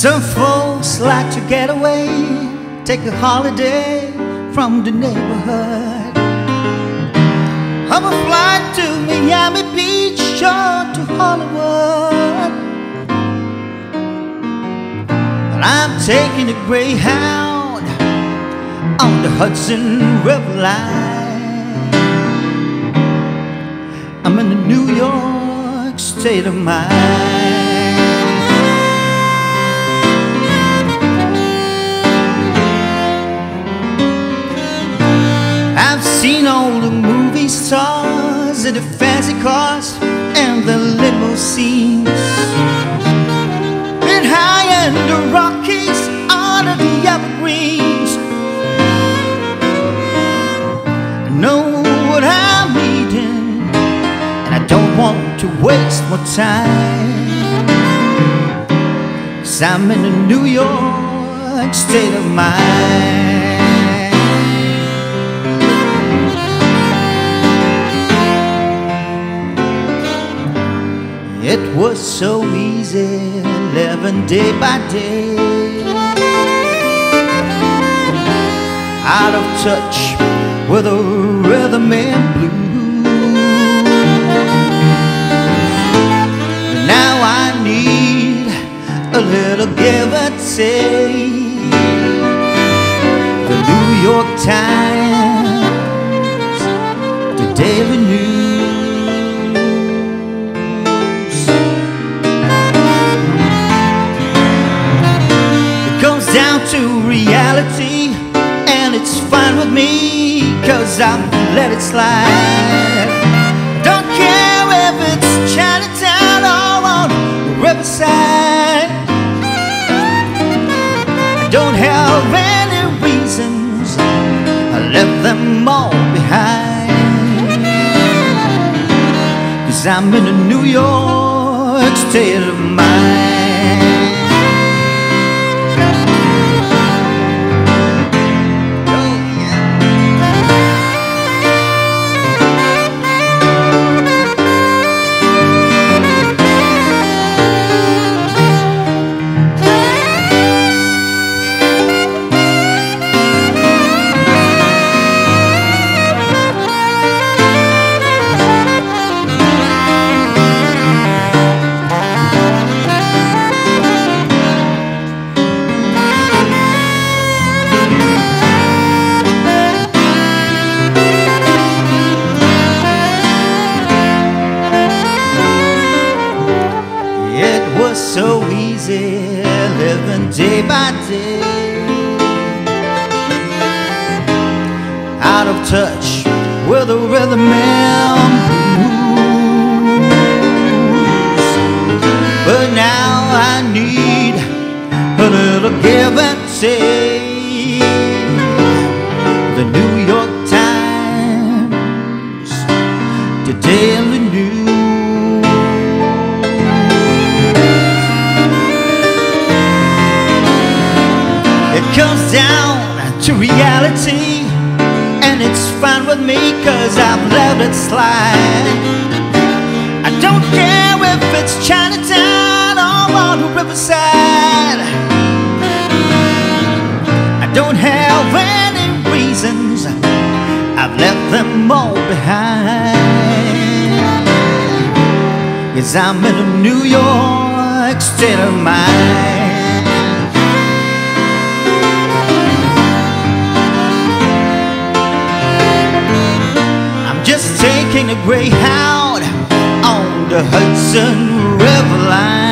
Some folks like to get away, take a holiday from the neighborhood. Have a flight to Miami Beach or to Hollywood. But I'm taking a Greyhound on the Hudson River line. I'm in the New York state of mind. Seen all the movie stars and the fancy cars and the limousines. Been high in the Rockies, under the evergreens. I know what I'm needing, and I don't want to waste more time. Cause I'm in a New York state of mind. It was so easy living day by day. Out of touch with the rhythm and blues. Now I need a little give and take. The New York Times, the Daily News to reality And it's fine with me Cause I've let it slide. Don't care if it's Chinatown or on the Riverside. I don't have any reasons I left them all behind. Cause I'm in a New York state of mind day by day Out of touch with the rhythm and blues. But now I need a little give and take down to reality. And it's fine with me cause I've let it slide I don't care if it's Chinatown or on the Riverside. I don't have any reasons. I've left them all behind. Cause I'm in a New York state of mind a Greyhound on the Hudson River line.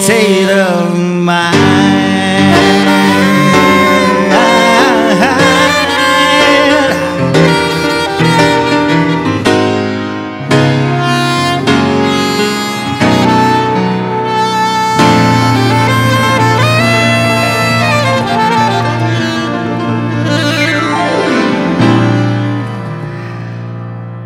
State of mind.